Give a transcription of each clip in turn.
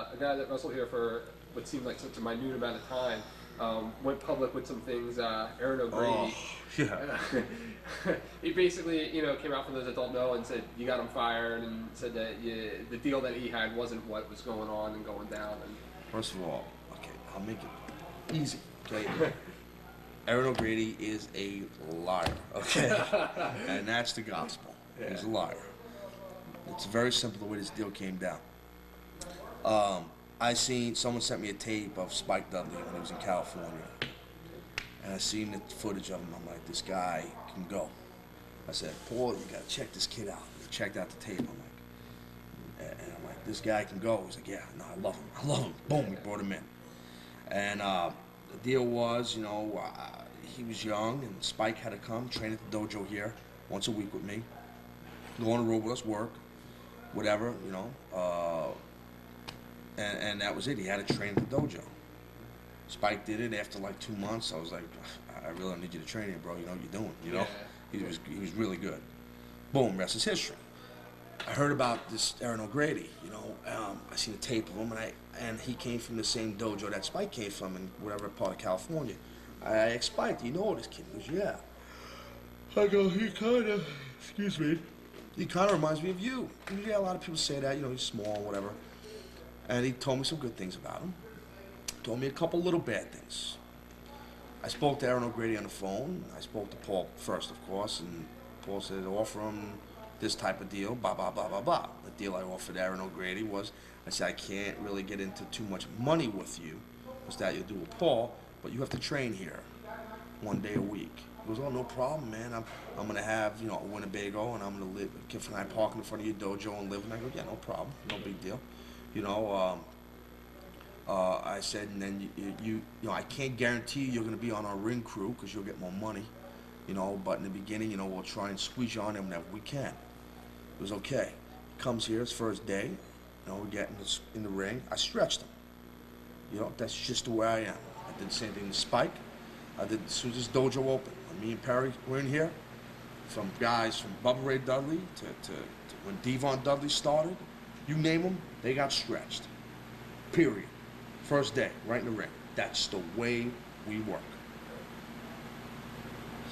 a guy that wrestled here for what seemed like such a minute amount of time um, went public with some things. Uh, Erin O'Grady. Oh, yeah. he basically, you know, came out from those that don't know and said you got him fired, and said that you, the deal that he had wasn't what was going on and going down. And First of all, okay, I'll make it easy. Okay. Erin O'Grady is a liar. Okay. and that's the gospel. He's a liar. It's very simple the way this deal came down. Um, I seen someone sent me a tape of Spike Dudley when he was in California, and I seen the footage of him. I'm like, this guy can go. I said, Paul, you gotta check this kid out. He checked out the tape. I'm like, and I'm like, this guy can go. He's like, yeah, no, I love him. I love him. Boom, we brought him in. And uh, the deal was, you know, uh, he was young, and Spike had to come train at the dojo here once a week with me, go on the road with us, work, whatever, you know. Uh, and, and that was it. He had to train at the dojo. Spike did it after like two months. I was like, I really don't need you to train here, bro. You know what you're doing. You know, he was he was really good. Boom, rest is history. I heard about this Erin O'Grady. You know, um, I seen a tape of him, and I and he came from the same dojo that Spike came from in whatever part of California. I asked Spike, "Do you know this kid?" He goes, "Yeah." I go, "He kind of, excuse me, he kind of reminds me of you." Goes, yeah, a lot of people say that. You know, he's small, whatever. And he told me some good things about him. Told me a couple little bad things. I spoke to Erin O'Grady on the phone. I spoke to Paul first, of course, and Paul said, offer him this type of deal, blah, blah, blah, blah, blah. The deal I offered Erin O'Grady was, I said, I can't really get into too much money with you, because that you'll do with Paul, but you have to train here one day a week. He goes, oh, no problem, man. I'm, I'm going to have, you know, a Winnebago, and I'm going to live, Kif and I park in front of your dojo and live. And I go, yeah, no problem. No big deal. You know, um, uh, I said, and then you, you, you know, I can't guarantee you're going to be on our ring crew because you'll get more money, you know. But in the beginning, you know, we'll try and squeeze you on him whenever we can. It was okay. Comes here his first day, you know, we get in, this, in the ring. I stretched him. You know, that's just the way I am. I did the same thing to Spike. I did as soon as this dojo opened. When me and Perry were in here, from guys from Bubba Ray Dudley to, to, to when D-Von Dudley started, you name them, they got stretched. Period. First day, right in the ring. That's the way we work.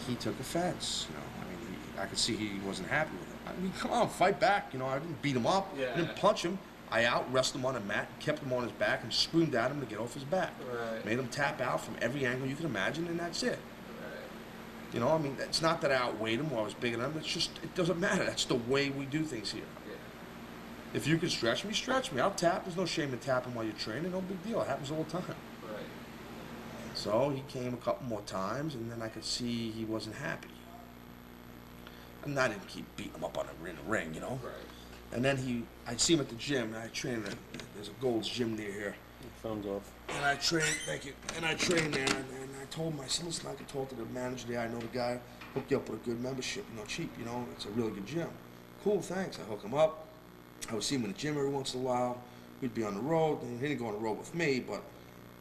He took offense. You know, I mean, he, I could see he wasn't happy with it. I mean, come on, fight back. You know, I didn't beat him up. Yeah. I didn't punch him. I out wrestled him on the mat, kept him on his back, and screamed at him to get off his back. Right. Made him tap out from every angle you can imagine, and that's it. You know, I mean, it's not that I outweighed him or I was bigger than him. It's just, it doesn't matter. That's the way we do things here. Yeah. If you can stretch me, stretch me. I'll tap. There's no shame in tapping while you're training. No big deal. It happens all the time. Right. So he came a couple more times, and then I could see he wasn't happy. And I didn't keep beating him up on the, in the ring, you know. Right. And then he, I'd see him at the gym, and I train at, there's a Gold's Gym near here. Thumbs off. And I trained, thank you. And I trained there, and, and I told him, I said, listen, I can talk to the manager there. I know the guy. Hook you up with a good membership, you know, cheap, you know. It's a really good gym. Cool, thanks. I hook him up. I would see him in the gym every once in a while. We'd be on the road. And he didn't go on the road with me, but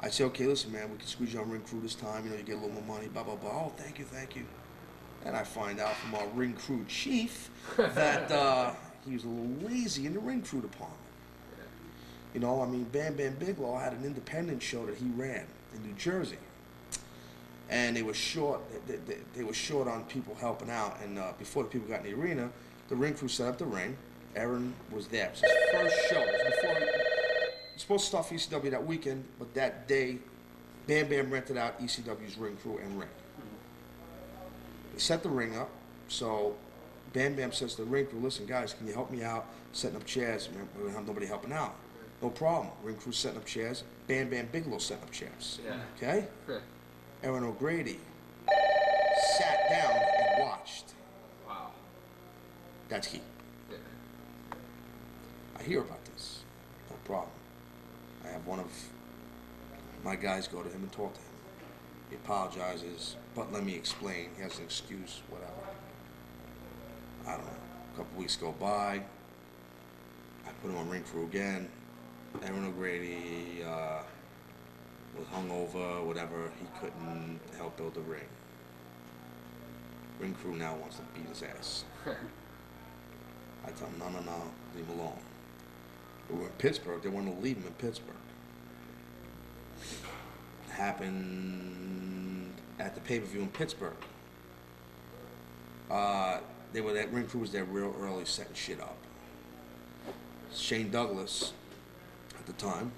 I'd say, okay, listen, man, we can squeeze you on ring crew this time. You know, you get a little more money, blah, blah, blah. Oh, thank you, thank you. And I find out from our ring crew chief that uh, he was a little lazy in the ring crew department. You know, I mean, Bam Bam Bigelow had an independent show that he ran in New Jersey, and they were short. They, they, they were short on people helping out. And uh, before the people got in the arena, the ring crew set up the ring. Erin was there. It was his first show. It was before. He was supposed to start for ECW that weekend, but that day, Bam Bam rented out ECW's ring crew and ring. They set the ring up, so Bam Bam says to the ring crew, listen, guys, can you help me out setting up chairs? Man, We don't have nobody helping out. No problem. Ring crew setting up chairs. Bam Bam Bigelow setting up chairs. Yeah. Okay? Yeah. Erin O'Grady sat down and watched. Wow. That's he. I hear about this. No problem. I have one of my guys go to him and talk to him. He apologizes, but let me explain. He has an excuse, whatever. I don't know. A couple weeks go by. I put him on ring crew again. Erin O'Grady uh, was hungover, whatever. He couldn't help build the ring. Ring crew now wants to beat his ass. I tell him, no, no, no, leave him alone. In Pittsburgh. They wanted to leave him in Pittsburgh. Happened at the pay per view in Pittsburgh. Uh, they were that ring crew was there real early, setting shit up. Shane Douglas, at the time,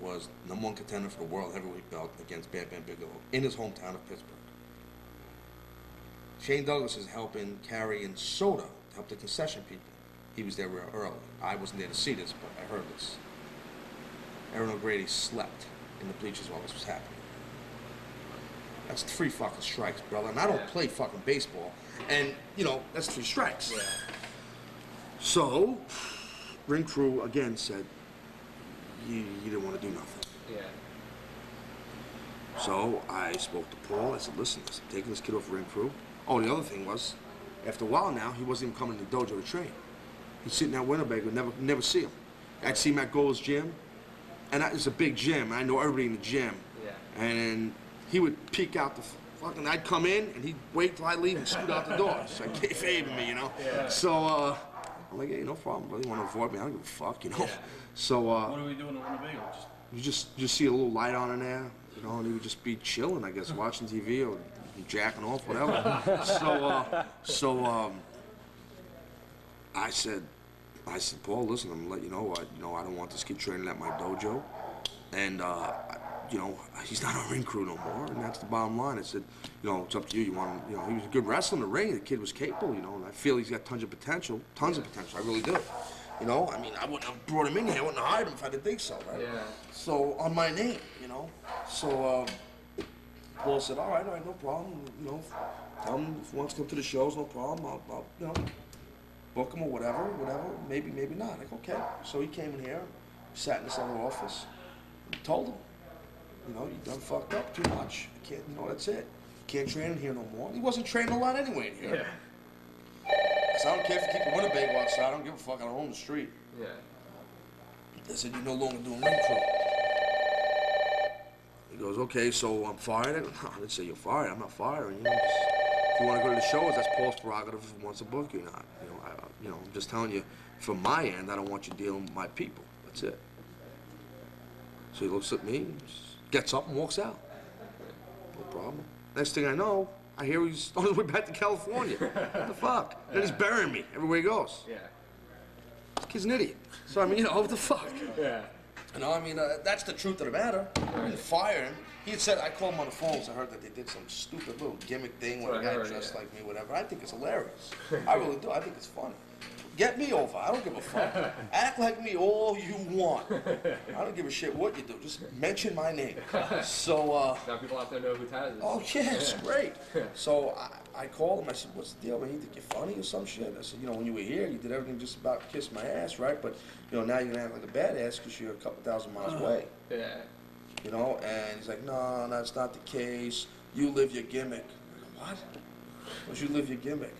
was number one contender for the world heavyweight belt against Bam Bam Bigelow in his hometown of Pittsburgh. Shane Douglas is helping carry in soda to help the concession people. He was there real early. I wasn't there to see this, but I heard this. Erin O'Grady slept in the bleachers while this was happening. That's three fucking strikes, brother. And I don't Yeah. play fucking baseball. And, you know, that's three strikes. Yeah. So, ring crew again said, you, you didn't want to do nothing. Yeah. So I spoke to Paul. I said, listen, I said, taking this kid off ring crew. Oh, the other thing was, after a while now, he wasn't even coming to the dojo to train. He's sitting at Winnebago, never, never see him. I'd see him at Gold's Gym, and that is a big gym. I know everybody in the gym. Yeah. And he would peek out the fucking. I'd come in, and he'd wait till I leave and scoot out the door. So like kayfabe me, you know. Yeah. So uh, I'm like, hey, no problem, brother. You want to avoid me? I don't give a fuck, you know. So uh, What are we doing in Winnebago? Just you just you just see a little light on in there, you know, and he would just be chilling, I guess, watching TV or jacking off, whatever. so, uh, so um, I said, I said, Paul, listen, I'm gonna let you know, I, you know, I don't want this kid training at my dojo, and uh, you know, he's not on ring crew no more, and that's the bottom line. I said, you know, it's up to you. You want, you know, he was a good wrestler in the ring. The kid was capable, you know, and I feel he's got tons of potential, tons of potential. I really do. You know, I mean, I wouldn't have brought him in here. I wouldn't have hired him if I didn't think so, right? Yeah. So on my name, you know. So um, Paul said, "All right, all right, no problem. You know, tell him if he wants to come to the shows, no problem. I'll, I'll you know, book him or whatever, whatever. Maybe, maybe not. Like, okay. So he came in here, sat in this other office, and told him, you know, you done fucked up too much. You can't, you know, that's it. You can't train in here no more. He wasn't training a lot anyway in here. Yeah. So I don't care if you keep a Winnebago outside. I don't give a fuck. I don't own the street. Yeah. They said, you're no longer doing ring crew. He goes, okay, so I'm fired? I go, no, I didn't say you're fired. I'm not firing you. Just, if you want to go to the shows, that's Paul's prerogative if he wants to book you or not. You know, I, you know, I'm just telling you, from my end, I don't want you dealing with my people. That's it. So he looks at me, gets up and walks out. No problem. Next thing I know, I hear he's on his way back to California. what the fuck? Then he's burying me everywhere he goes. Yeah. This kid's an idiot. So I mean, you know, what the fuck? Yeah. You know, I mean, uh, that's the truth of the matter. Didn't fire him. He had said, I called him on the phone, so I heard that they did some stupid little gimmick thing where a That's what I guy dressed yeah. like me, whatever. I think it's hilarious. I really do. I think it's funny. Get me over. I don't give a fuck. Act like me all you want. I don't give a shit what you do. Just mention my name. So, uh, Now people out there know who Taz is. Oh yeah, it's great. So I, I called him. I said, "What's the deal, man? You think you're funny or some shit?" I said, "You know, when you were here, you did everything just about kiss my ass, right? But you know, now you're gonna act like a badass because you're a couple thousand miles away, Yeah. you know." And he's like, "No, that's not the case. You live your gimmick." "What? What you live your gimmick?"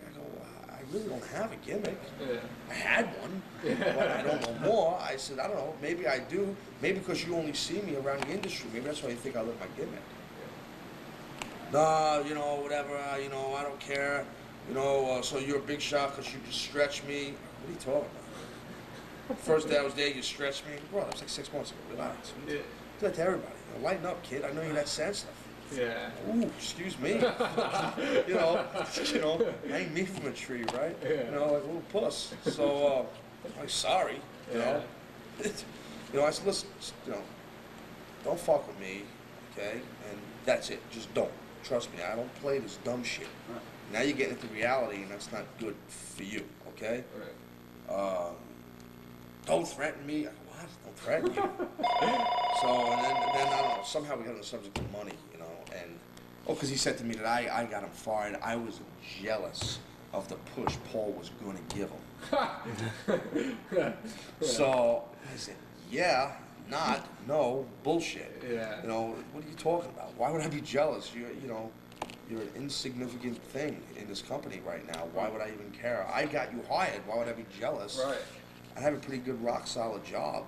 I really don't have a gimmick. Yeah. I had one, but I don't know more." I said, "I don't know. Maybe I do. Maybe because you only see me around the industry. Maybe that's why you think I live my gimmick." no, you know, whatever, uh, you know, I don't care. You know, uh, so you're a big shot because you just stretch me. What are you talking about? First day I was there, you stretched me. Bro, that was like six months ago. Relax. Yeah. Do that to everybody. You know, lighten up, kid. I know you're that sensitive. Yeah. Ooh, excuse me. you know, you know, hang me from a tree, right? You know, like a little puss. So, uh, I'm sorry. You know, you know. I said, listen, you know, don't fuck with me, okay? And that's it. Just don't. Trust me. I don't play this dumb shit. Now you're getting into reality, and that's not good for you, okay? Right. um, don't threaten me. I what? Don't threaten you. so, and then, and then, I don't know, somehow we got on the subject of money, you know, and, oh, because he said to me that I, I got him fired. I was jealous of the push Paul was going to give him. So, I said, yeah, not, no, bullshit. Yeah. You know, what are you talking about? Why would I be jealous? You're, you know, you're an insignificant thing in this company right now. Why would I even care? I got you hired. Why would I be jealous? Right. I have a pretty good, rock solid job.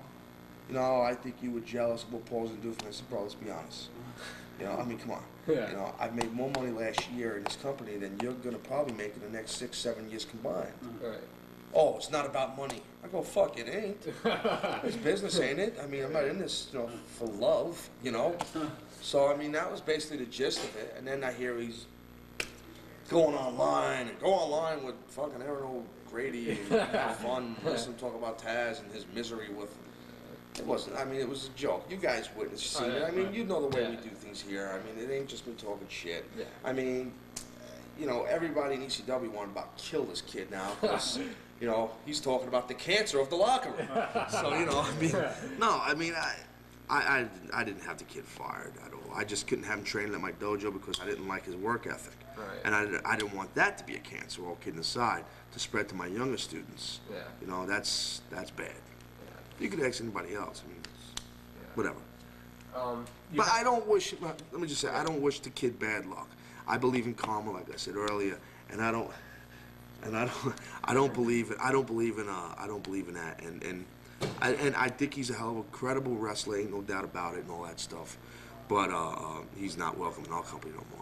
You know, I think you were jealous of what Paul's gonna do for me. I said, bro, let's be honest. You know, I mean, come on. Yeah. You know, I've made more money last year in this company than you're gonna probably make in the next six, seven years combined. Mm-hmm. Right. oh, it's not about money. I go, fuck, it ain't. It's business, ain't it? I mean, I'm not in this, you know, for love, you know? So, I mean, that was basically the gist of it. And then I hear he's going online and go online with fucking Erin O'Grady and have fun, listen talk about Taz and his misery with. It wasn't. I mean, it was a joke. You guys witnessed, seen it. I mean, right. you know the way we Yeah. do things here. I mean, it ain't just me talking shit. Yeah. I mean, you know, everybody in ECW wanted about to kill this kid now because, you know, he's talking about the cancer of the locker room. so, you know, I mean, no, I mean, I, I, I, I didn't have the kid fired at all. I just couldn't have him training at my dojo because I didn't like his work ethic. Right. And I, I didn't want that to be a cancer, all kidding aside, to spread to my younger students. Yeah. You know, that's, that's bad. You could ask anybody else. I mean, whatever. Um, you But I don't wish. Let me just say, I don't wish the kid bad luck. I believe in karma, like I said earlier, and I don't, and I don't, I don't believe it. I don't believe in. Uh, I don't believe in that. And and, I, and I think he's a hell of a credible wrestler, ain't no doubt about it, and all that stuff. But uh, uh, he's not welcome in our company no more.